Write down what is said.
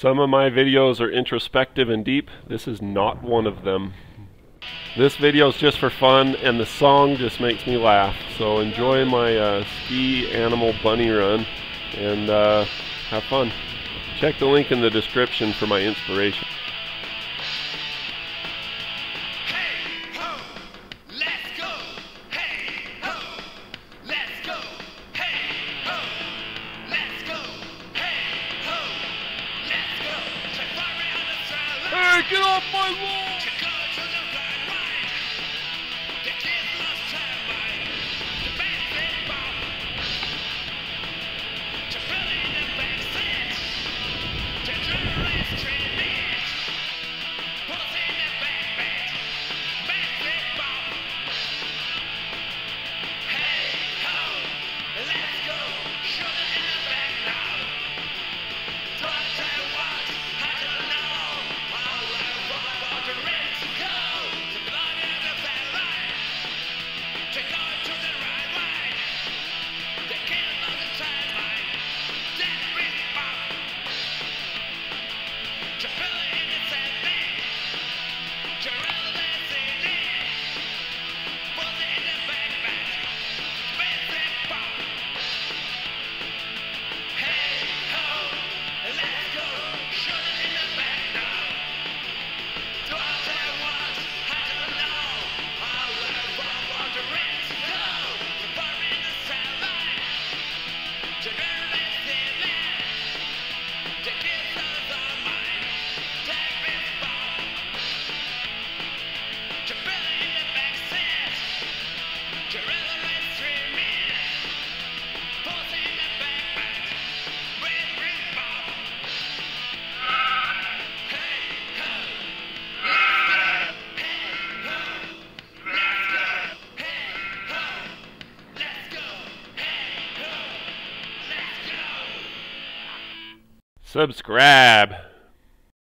Some of my videos are introspective and deep. This is not one of them. This video is just for fun and the song just makes me laugh. So enjoy my uh, ski animal bunny run and uh, have fun. Check the link in the description for my inspiration. Hey, get off my lawn! Subscribe.